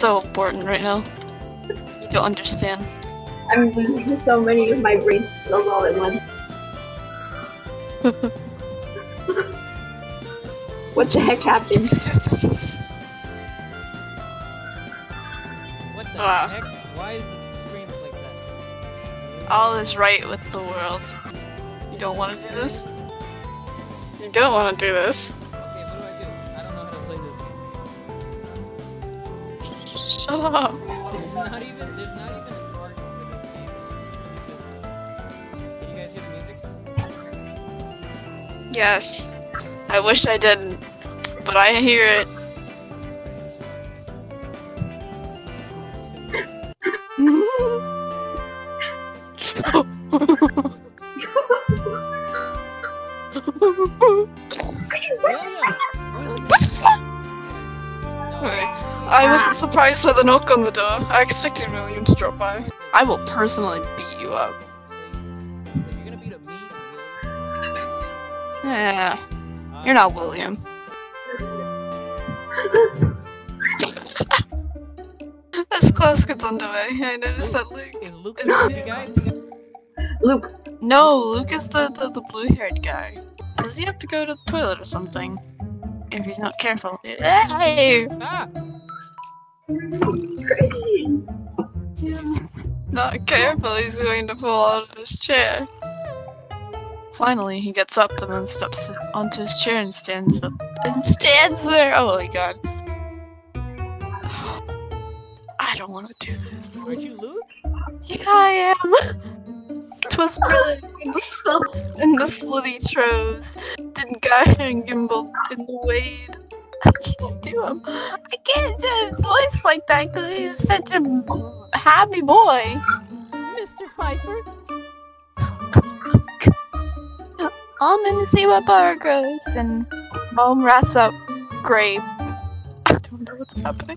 so important right now. You don't understand. I'm losing so many of my brain cells all at once. what the heck happened? What the Ah. heck? Why is the screen like that? All is right with the world. You don't want to do this? You don't want to do this. Shut up. There's not even there's not even a card for this game. Can you guys hear the music? Yes. I wish I didn't, but I hear it. William! William! Wait, I wasn't surprised by the knock on the door. I expected William to drop by. I will personally beat you up. If you're gonna beat up me, Yeah, you're not William. As class gets underway, I noticed that Luke. Is Luke the movie guy? Luke, No, Luke is the, the, the blue haired guy. Does he have to go to the toilet or something? If he's not careful. Hey! Ah! He's not careful, he's going to fall out of his chair. Finally, he gets up and then steps onto his chair and stands up. And stands there! Oh my god. I don't want to do this. Aren't you Luke? Yeah, I am. Twas brilliant in the sl- in the slithy toves, did Guy and gimble in the wade. I can't do him. I can't do his voice like that because he's such a happy boy. Mr. Pfeiffer? I'm in to see what bar grows, and mom rats up grape. I don't know what's happening.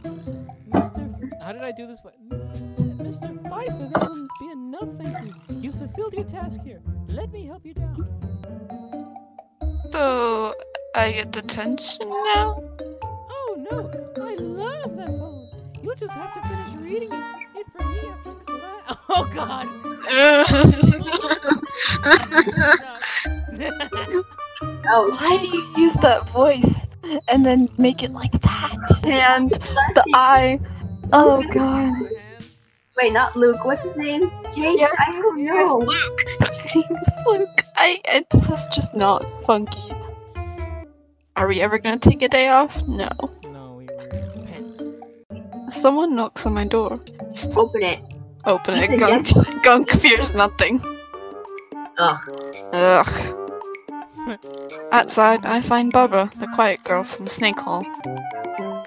Mr. How did I do this? Mr. Pfeiffer, that will be enough, thank you. You fulfilled your task here. Let me help you down. So I get detention now? Just have to finish reading it, it for me after class. Oh god! oh, Why do you use that voice and then make it like that? And the eye. Oh god. wait, not Luke. What's his name? Jake? Yeah, I don't know. Luke. His name's Luke. I, I. This is just not funky. Are we ever gonna take a day off? No. No, we were. Someone knocks on my door. Open it. Open it. Gunk. Gunk fears nothing. Ugh. Ugh. Outside, I find Barbara, the quiet girl from Snake Hall.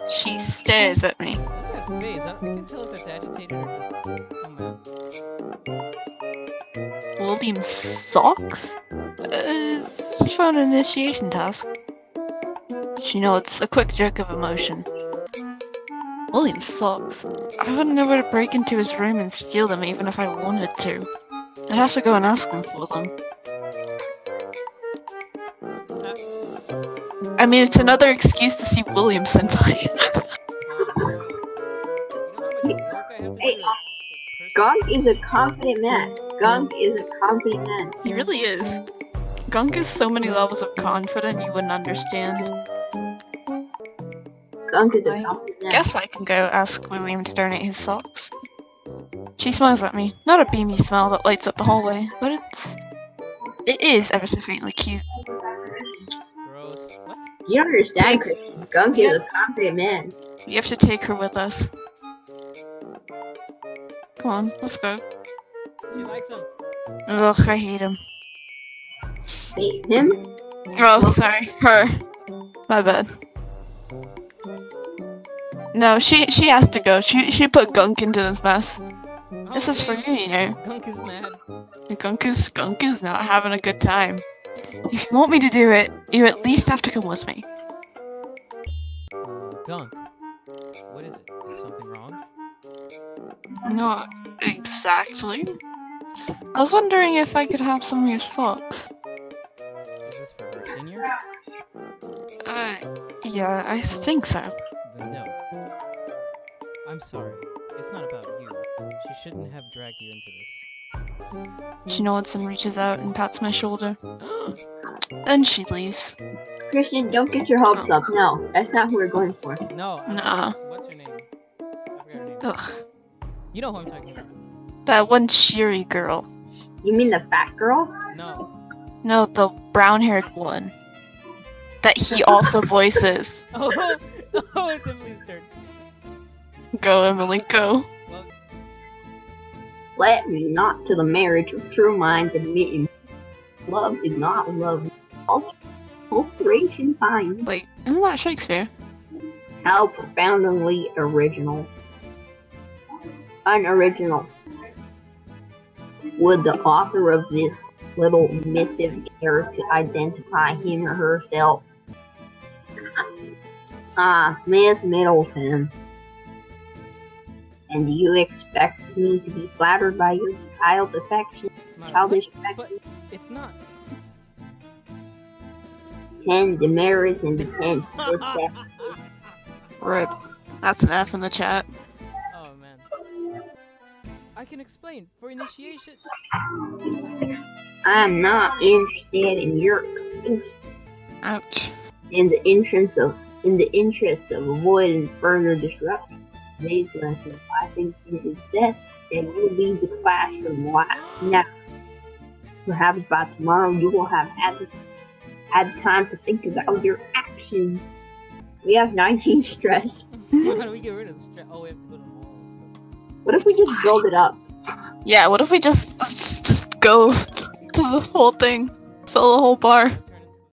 She stares at me. Look at that face. I, I can tell if it's agitated or just. William socks? Uh, it's for an initiation task. She nods, a quick jerk of emotion. William sucks. I wouldn't know where to break into his room and steal them even if I wanted to. I'd have to go and ask him for them. I mean, it's another excuse to see William senpai. Hey, Gunk is a confident man. Gunk is a confident man. he really is. Gunk is so many levels of confident you wouldn't understand. Gunk is a I confident. Guess I can go ask William to donate his socks. She smiles at me. Not a beamy smile that lights up the hallway, but it's. It is ever so faintly cute. Gross. What? You don't understand, Christian. Gunk is a confident man. We have to take her with us. Come on, let's go. She likes him. Ugh, I hate him. Hate him? Oh, sorry, her. My bad. No, she she has to go. She she put Gunk into this mess. This is for you, you know. Gunk is mad. Gunk is Gunk is not having a good time. If you want me to do it, you at least have to come with me. Gunk. What is it? Is something wrong? Not exactly. I was wondering if I could have some of your socks. Is this for senior? Uh, yeah, I think so. Then no. I'm sorry. It's not about you. She shouldn't have dragged you into this. She nods and reaches out and pats my shoulder. Then she leaves. Christian, don't get your hopes up. No, that's not who we're going for. no. I- Nah. What's her name? I her name. Ugh. You know who I'm talking about. That one cheery girl. You mean the fat girl? No. No, the brown haired one. That he also voices. Oh, oh, it's Emily's turn. Go, Emily, go. Let me not to the marriage of true minds admitting love is not love. Alteration finds Like, isn't that Shakespeare? how profoundly original. Unoriginal. Would the author of this little missive care to identify him or herself? Ah, Miss Middleton. And do you expect me to be flattered by your child affection, my- childish but, but affection? it's not. Ten demerits and ten missteps. Rip. That's an F in the chat. oh man. I can explain. For initiation. I'm not interested in your excuse. Ouch. in the interest of in the interest of avoiding further disruption of today's lesson, I think it is best that you leave the classroom right now. Perhaps by tomorrow you will have had had time to think about your actions. We have 19 stress. How do we get rid of stress? Oh, we have to go to the mall. What if we just build it up? Yeah, what if we just just, just go to the whole thing? Fill the whole bar?